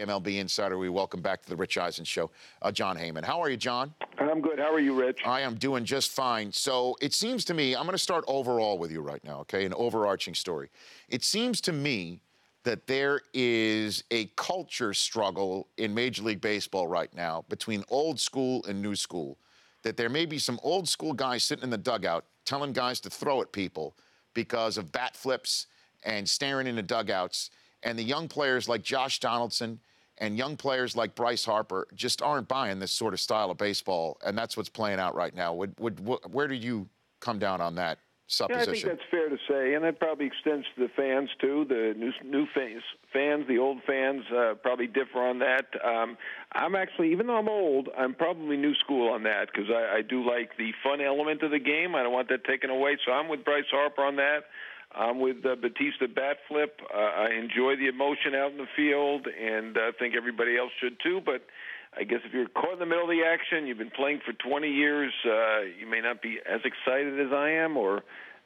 MLB Insider. We welcome back to the Rich Eisen Show, uh, Jon Heyman. How are you, Jon? I'm good. How are you, Rich? I am doing just fine. So it seems to me, I'm going to start overall with you right now, okay? An overarching story. It seems to me that there is a culture struggle in Major League Baseball right now between old school and new school. That there may be some old school guys sitting in the dugout telling guys to throw at people because of bat flips and staring in the dugouts. And the young players like Josh Donaldson and young players like Bryce Harper just aren't buying this sort of style of baseball, and that's what's playing out right now. Would, would, where do you come down on that supposition? Yeah, I think that's fair to say, and that probably extends to the fans too. The new new fans, fans the old fans uh, probably differ on that. Um, I'm actually, even though I'm old, I'm probably new school on that because I, I do like the fun element of the game. I don't want that taken away, so I'm with Bryce Harper on that. I'm with uh, Bautista bat flip. Uh, I enjoy the emotion out in the field, and I uh, think everybody else should too. But I guess if you're caught in the middle of the action, you've been playing for 20 years, uh, you may not be as excited as I am, or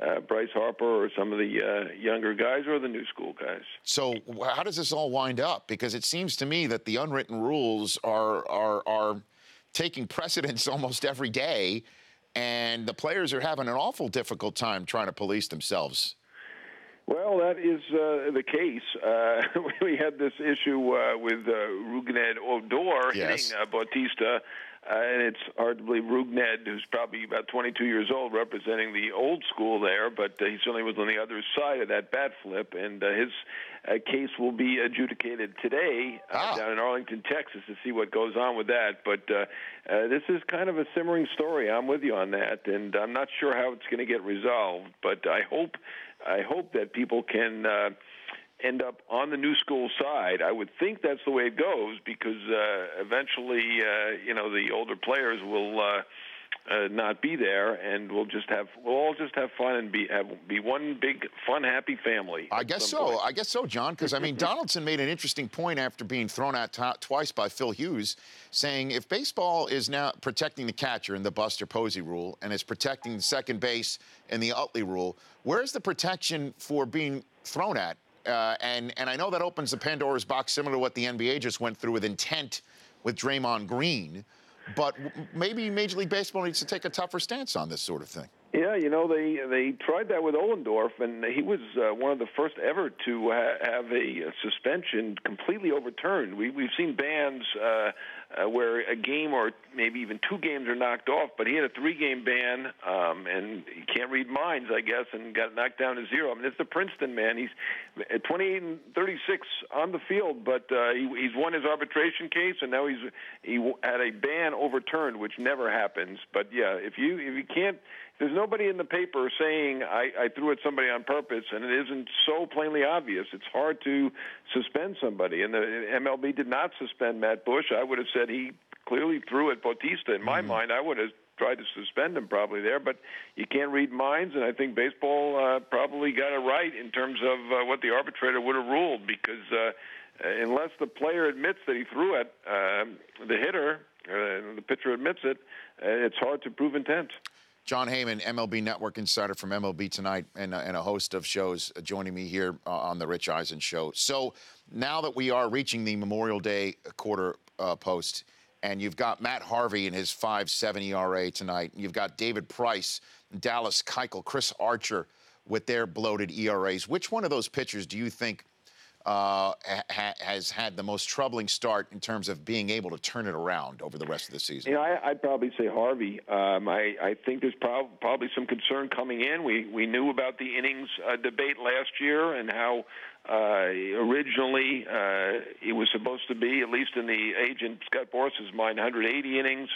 uh, Bryce Harper, or some of the uh, younger guys, or the new school guys. So, how does this all wind up? Because it seems to me that the unwritten rules are are are taking precedence almost every day, and the players are having an awful difficult time trying to police themselves. Well, that is uh, the case. Uh, we had this issue uh, with uh, Rougned Odor yes. hitting uh, Bautista, uh, and it's hard to believe Rougned, who's probably about 22 years old, representing the old school there, but uh, he certainly was on the other side of that bat flip, and uh, his uh, case will be adjudicated today uh, ah. down in Arlington, Texas, to see what goes on with that. But uh, uh, this is kind of a simmering story. I'm with you on that, and I'm not sure how it's going to get resolved, but I hope I hope that people can uh, end up on the new school side. I would think that's the way it goes because uh, eventually, uh, you know, the older players will. Uh, uh, not be there, and we'll just have we'll all just have fun and be have, be one big fun happy family. I guess so. Point. I guess so, Jon. Because I mean, Donaldson made an interesting point after being thrown out t- twice by Phil Hughes, saying if baseball is now protecting the catcher in the Buster Posey rule and is protecting the second base in the Utley rule, where's the protection for being thrown at? Uh, and and I know that opens the Pandora's box, similar to what the NBA just went through with intent with Draymond Green. But maybe Major League Baseball needs to take a tougher stance on this sort of thing. Yeah, you know they they tried that with Ohlendorf, and he was uh, one of the first ever to ha- have a, a suspension completely overturned. We we've seen bans uh, uh, where a game or maybe even two games are knocked off, but he had a three-game ban, um, and he can't read minds, I guess, and got knocked down to zero. I mean, it's the Princeton man. He's 28 and 36 on the field, but uh, he, he's won his arbitration case, and now he's he had a ban overturned, which never happens. But yeah, if you if you can't there's nobody in the paper saying I, I threw at somebody on purpose, and it isn't so plainly obvious. It's hard to suspend somebody, and the MLB did not suspend Matt Bush. I would have said he clearly threw at Bautista. In my mm-hmm. mind, I would have tried to suspend him probably there, but you can't read minds, and I think baseball uh, probably got it right in terms of uh, what the arbitrator would have ruled because uh, unless the player admits that he threw at uh, the hitter, uh, the pitcher admits it, uh, it's hard to prove intent. Jon Heyman, MLB Network insider from MLB Tonight, and, and a host of shows uh, joining me here uh, on the Rich Eisen Show. So now that we are reaching the Memorial Day quarter uh, post, and you've got Matt Harvey in his 5.7 ERA tonight, you've got David Price, Dallas Keuchel, Chris Archer with their bloated ERAs. Which one of those pitchers do you think uh, ha- has had the most troubling start in terms of being able to turn it around over the rest of the season? Yeah, I, would probably say Harvey. Um, I, I, think there's prob- probably some concern coming in. We we knew about the innings uh, debate last year and how uh, originally uh, it was supposed to be, at least in the agent Scott Boras's mind, 180 innings.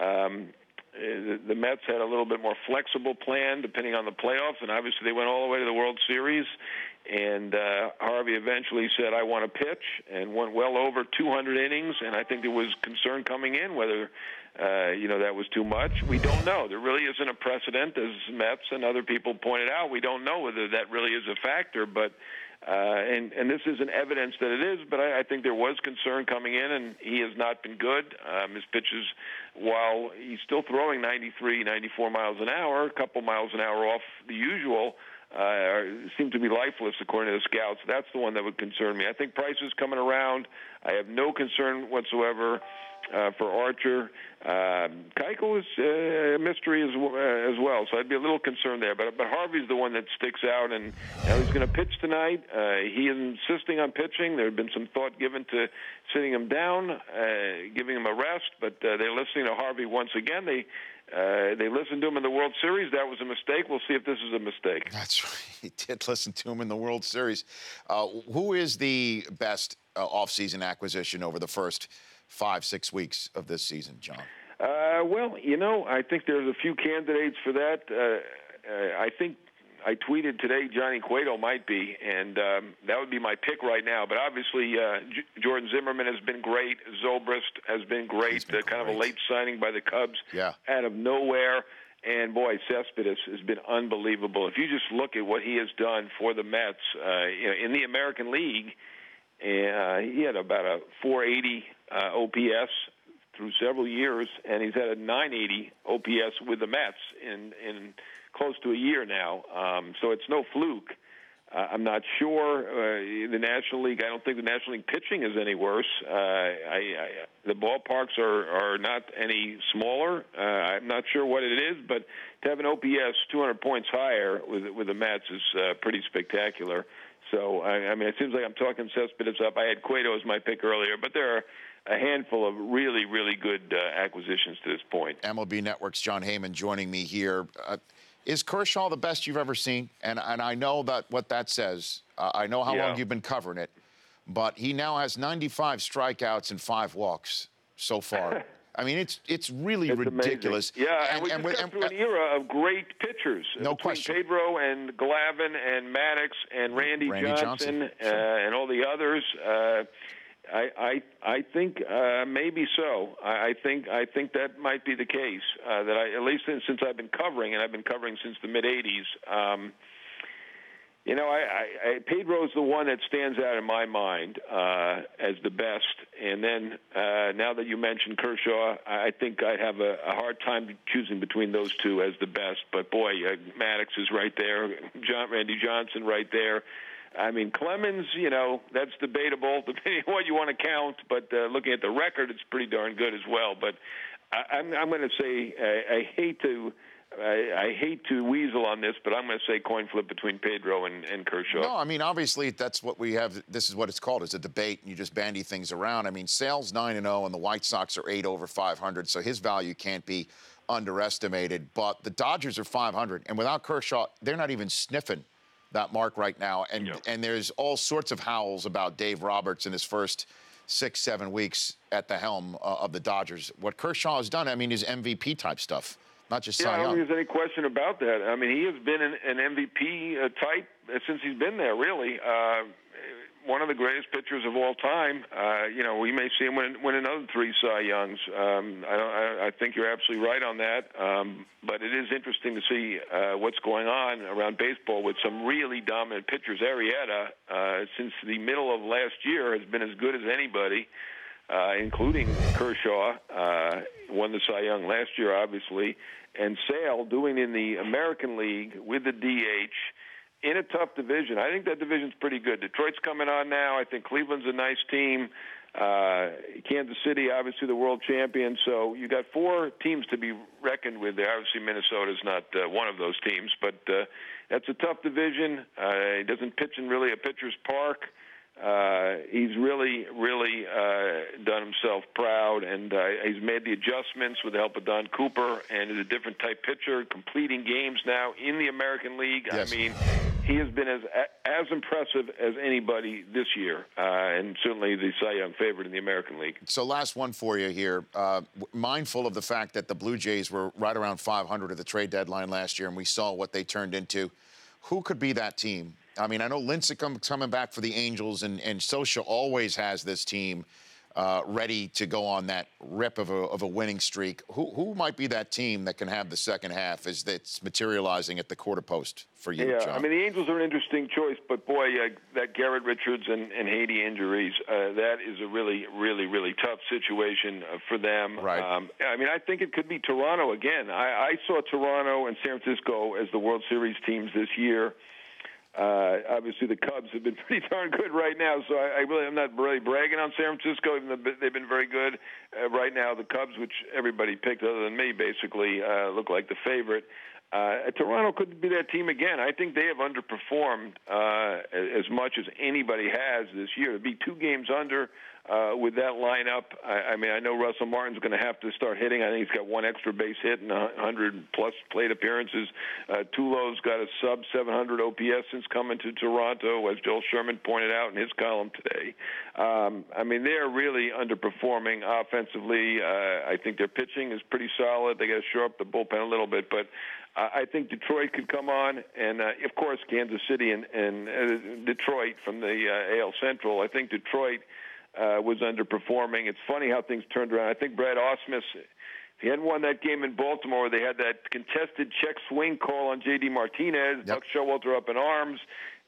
Um, uh, the Mets had a little bit more flexible plan depending on the playoffs, and obviously they went all the way to the World Series. And uh, Harvey eventually said, "I want to pitch," and went well over 200 innings. And I think there was concern coming in whether, uh, you know, that was too much. We don't know. There really isn't a precedent, as Mets and other people pointed out. We don't know whether that really is a factor, but. Uh, and and this isn't evidence that it is, but I, I think there was concern coming in, and he has not been good. Um, his pitches, while he's still throwing 93, 94 miles an hour, a couple miles an hour off the usual, uh, seem to be lifeless according to the scouts. That's the one that would concern me. I think Price is coming around. I have no concern whatsoever uh, for Archer. Uh, Keuchel is uh, a mystery as, uh, as well, so I'd be a little concerned there. But but Harvey's the one that sticks out, and know, he's going to pitch tonight. Uh, he is insisting on pitching. There had been some thought given to sitting him down, uh, giving him a rest, but uh, they're listening to Harvey once again. They uh, they listened to him in the World Series. That was a mistake. We'll see if this is a mistake. That's right. He did listen to him in the World Series. Uh, who is the best uh, offseason acquisition over the first five, six weeks of this season, Jon? Uh, well, you know, I think there's a few candidates for that. Uh, uh, I think I tweeted today Johnny Cueto might be, and um, that would be my pick right now. But obviously, uh, J- Jordan Zimmermann has been great. Zobrist has been great. been uh, kind of a late signing by the Cubs Yeah. out of nowhere. And boy, Cespedes has been unbelievable. If you just look at what he has done for the Mets uh, you know, in the American League, uh, he had about a 480 uh, OPS through several years, and he's had a 980 OPS with the Mets in in close to a year now. Um, so it's no fluke. Uh, I'm not sure uh, the National League. I don't think the National League pitching is any worse. Uh, I, I, the ballparks are are not any smaller. Uh, I'm not sure what it is, but to have an OPS 200 points higher with with the Mets is uh, pretty spectacular. So I, I mean, it seems like I'm talking Cespedes up. I had Cueto as my pick earlier, but there are a handful of really, really good uh, acquisitions to this point. MLB Network's Jon Heyman joining me here. Uh, is Kershaw the best you've ever seen? And and I know that what that says. Uh, I know how Yeah. long you've been covering it, but he now has 95 strikeouts and five walks so far. I mean, it's it's really It's ridiculous. Amazing. Yeah, and, we just with- got and- through an era of great pitchers. No between question. Pedro and Glavine and Maddux and Randy, Randy Johnson, Johnson, sure. uh, and all the others. Uh, I I I think uh, maybe so. I, I think I think that might be the case. Uh, that I at least since, I've been covering, and I've been covering since the mid '80s. Um, you know, I, I, I Pedro's the one that stands out in my mind uh, as the best. And then uh, now that you mentioned Kershaw, I think I have a, a hard time choosing between those two as the best. But boy, uh, Maddux is right there. John Randy Johnson right there. I mean, Clemens, you know, that's debatable depending on what you want to count. But uh, looking at the record, it's pretty darn good as well. But I, I'm, I'm going to say I, I hate to. I, I hate to weasel on this, but I'm going to say coin flip between Pedro and, and Kershaw. No, I mean obviously that's what we have. This is what it's called. It's a debate, and you just bandy things around. I mean, Sale's nine and zero, and the White Sox are eight over 500, so his value can't be underestimated. But the Dodgers are 500, and without Kershaw, they're not even sniffing that mark right now. And Yeah. and there's all sorts of howls about Dave Roberts in his first six, seven weeks at the helm uh, of the Dodgers. What Kershaw has done, I mean, is MVP type stuff, not just Yeah, I don't Young. think there's any question about that. I mean, he has been an, an MVP uh, type uh, since he's been there. Really, uh, one of the greatest pitchers of all time. Uh, you know, we may see him win, win another three Cy Youngs. Um, I, I, I think you're absolutely right on that. Um, but it is interesting to see uh, what's going on around baseball with some really dominant pitchers. Arrieta, uh, since the middle of last year, has been as good as anybody uh, including Kershaw, uh, won the Cy Young last year, obviously, and Sale doing in the American League with the DH in a tough division. I think that division's pretty good. Detroit's coming on now. I think Cleveland's a nice team. Uh, Kansas City, obviously the world champion. So you got four teams to be reckoned with there. Obviously, Minnesota's not uh, one of those teams, but uh, that's a tough division. Uh, he doesn't pitch in really a pitcher's park uh, he's really, really uh, done himself proud, and uh, he's made the adjustments with the help of Don Cooper, and is a different type pitcher, completing games now in the American League. Yes. I mean, he has been as as impressive as anybody this year, uh, and certainly the Cy Young favorite in the American League. So, last one for you here. Uh, mindful of the fact that the Blue Jays were right around 500 at the trade deadline last year, and we saw what they turned into. Who could be that team? I mean, I know Lincecum coming back for the Angels, and, and Scioscia always has this team uh, ready to go on that rip of a, of a winning streak. Who, who might be that team that can have the second half as that's materializing at the quarter post for you, Yeah, Jon? I mean the Angels are an interesting choice, but boy, uh, that Garrett Richards and, and Heaney injuries, uh, that is a really, really, really tough situation uh, for them. Right. Um, I mean, I think it could be Toronto again. I, I saw Toronto and San Francisco as the World Series teams this year. Uh, obviously, the Cubs have been pretty darn good right now, so I, I really I'm not really bragging on San Francisco, even though they've been very good. Uh, right now, the Cubs, which everybody picked other than me, basically uh, look like the favorite. Uh, Toronto could be that team again. I think they have underperformed uh, as much as anybody has this year. To be two games under uh, with that lineup, I, I mean, I know Russell Martin's going to have to start hitting. I think he's got one extra base hit and 100 plus plate appearances. Uh, Tulo's got a sub 700 OPS since coming to Toronto, as Joel Sherman pointed out in his column today. Um, I mean, they're really underperforming offensively. Uh, I think their pitching is pretty solid. They got to shore up the bullpen a little bit, but I think Detroit could come on, and uh, of course Kansas City and, and uh, Detroit from the uh, AL Central. I think Detroit uh, was underperforming. It's funny how things turned around. I think Brad Ausmus, if he hadn't won that game in Baltimore, they had that contested check swing call on J.D. Martinez. Yep. Buck Showalter up in arms.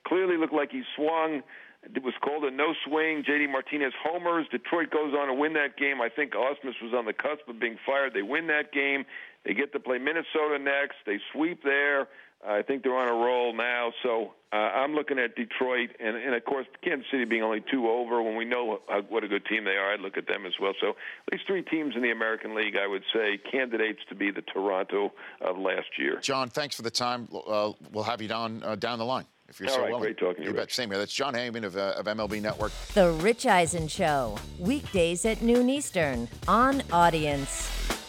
Clearly looked like he swung. It was called a no swing. J.D. Martinez homers. Detroit goes on to win that game. I think Ausmus was on the cusp of being fired. They win that game. They get to play Minnesota next. They sweep there. I think they're on a roll now. So uh, I'm looking at Detroit, and, and of course, Kansas City being only two over. When we know how, what a good team they are, I'd look at them as well. So at least three teams in the American League, I would say, candidates to be the Toronto of last year. Jon, thanks for the time. Uh, we'll have you down uh, down the line if you're All so right, willing. Great talking to you. Bet. Same here. That's Jon Heyman of, uh, of MLB Network. The Rich Eisen Show, weekdays at noon Eastern on Audience.